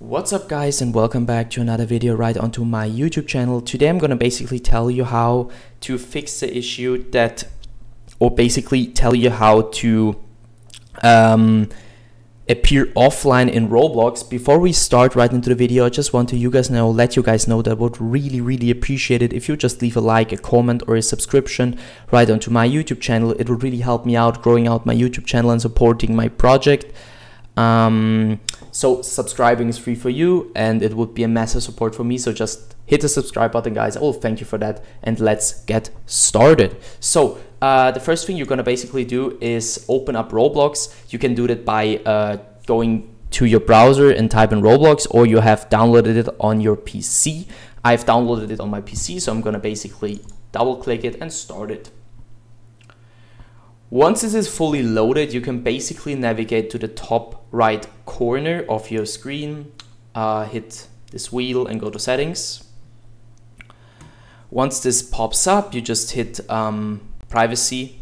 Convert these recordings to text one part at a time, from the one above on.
What's up guys and welcome back to another video right onto my YouTube channel. Today I'm gonna basically tell you how to fix the issue that or basically tell you how to um, appear offline in Roblox. Before we start right into the video, I just want to you guys know, let you guys know that I would really, really appreciate it if you just leave a like, a comment or a subscription right onto my YouTube channel. It would really help me out growing out my YouTube channel and supporting my project. Um, so subscribing is free for you and it would be a massive support for me. So just hit the subscribe button guys. Oh, thank you for that. And let's get started. So uh, the first thing you're gonna basically do is open up Roblox. You can do that by uh, going to your browser and type in Roblox or you have downloaded it on your PC. I've downloaded it on my PC, so I'm gonna basically double click it and start it. Once this is fully loaded, you can basically navigate to the top right corner of your screen, uh, hit this wheel and go to settings. Once this pops up, you just hit um, privacy.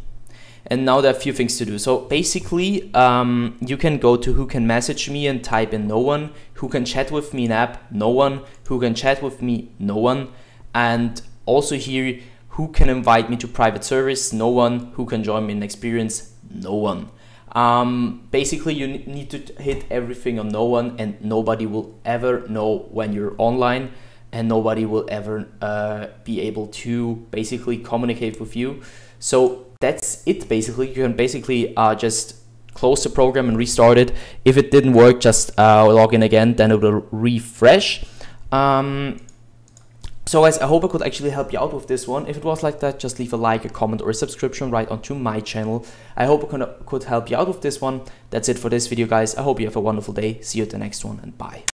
And now there are a few things to do. So basically, um, you can go to who can message me and type in no one, who can chat with me in app, no one, who can chat with me, no one. And also here, who can invite me to private service? No one. Who can join me in experience? No one. Um, basically, you need to hit everything on no one, and nobody will ever know when you're online, and nobody will ever uh, be able to basically communicate with you. So that's it. Basically, you can basically uh, just close the program and restart it. If it didn't work, just uh, log in again, then it will refresh. Um, so guys, I hope I could actually help you out with this one. If it was like that, just leave a like, a comment or a subscription right onto my channel. I hope I could help you out with this one. That's it for this video guys. I hope you have a wonderful day. See you at the next one and bye.